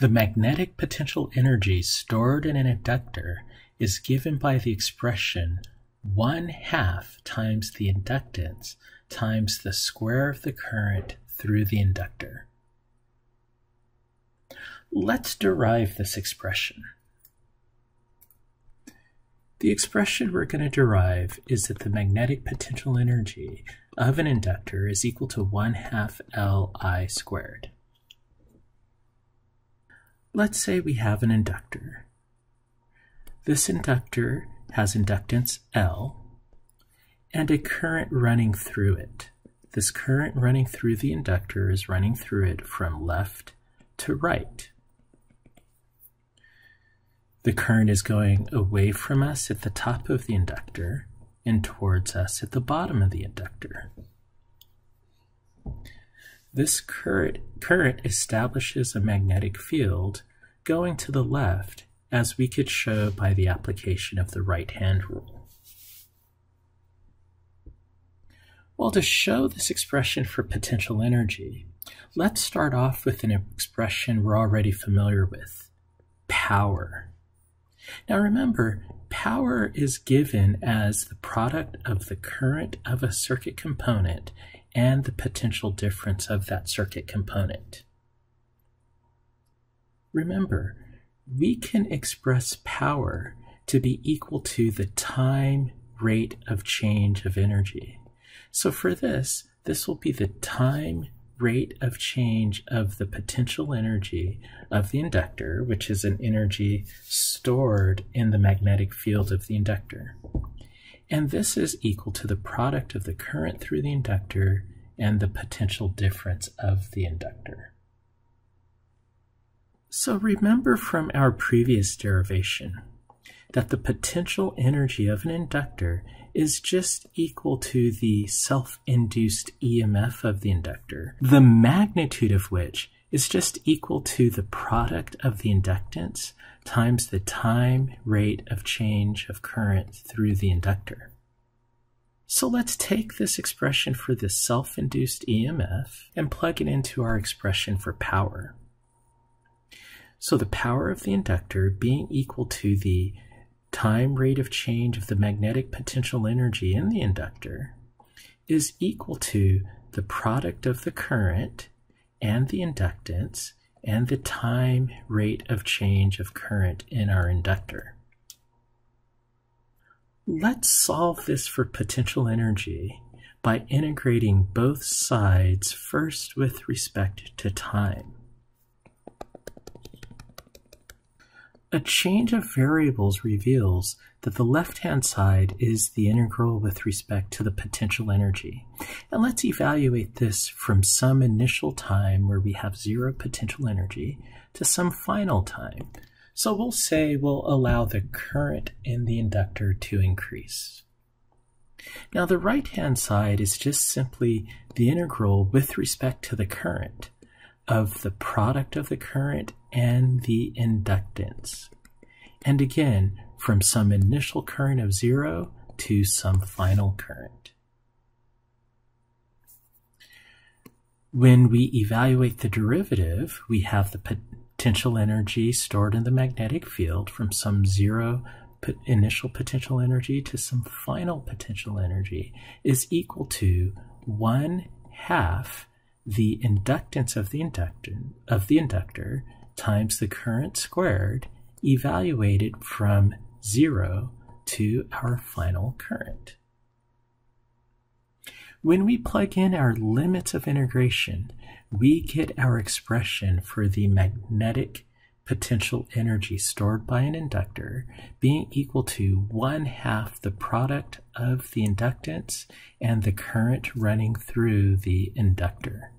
The magnetic potential energy stored in an inductor is given by the expression 1 half times the inductance times the square of the current through the inductor. Let's derive this expression. The expression we're going to derive is that the magnetic potential energy of an inductor is equal to 1 half Li squared. Let's say we have an inductor. This inductor has inductance L and a current running through it. This current running through the inductor is running through it from left to right. The current is going away from us at the top of the inductor and towards us at the bottom of the inductor. This current, current establishes a magnetic field going to the left as we could show by the application of the right-hand rule. Well, to show this expression for potential energy, let's start off with an expression we're already familiar with, power. Now remember, power is given as the product of the current of a circuit component and the potential difference of that circuit component. Remember, we can express power to be equal to the time rate of change of energy. So for this, this will be the time rate of change of the potential energy of the inductor, which is an energy stored in the magnetic field of the inductor. And this is equal to the product of the current through the inductor and the potential difference of the inductor. So remember from our previous derivation that the potential energy of an inductor is just equal to the self-induced EMF of the inductor, the magnitude of which is just equal to the product of the inductance times the time rate of change of current through the inductor. So let's take this expression for the self-induced EMF and plug it into our expression for power. So the power of the inductor being equal to the time rate of change of the magnetic potential energy in the inductor is equal to the product of the current and the inductance and the time rate of change of current in our inductor. Let's solve this for potential energy by integrating both sides first with respect to time. A change of variables reveals that the left-hand side is the integral with respect to the potential energy. And let's evaluate this from some initial time where we have zero potential energy to some final time. So we'll say we'll allow the current in the inductor to increase. Now the right-hand side is just simply the integral with respect to the current of the product of the current and the inductance. And again, from some initial current of zero to some final current. When we evaluate the derivative, we have the potential energy stored in the magnetic field from some zero initial potential energy to some final potential energy is equal to 1 half the inductance of the inductor, of the inductor times the current squared evaluated from zero to our final current. When we plug in our limits of integration, we get our expression for the magnetic potential energy stored by an inductor being equal to one half the product of the inductance and the current running through the inductor.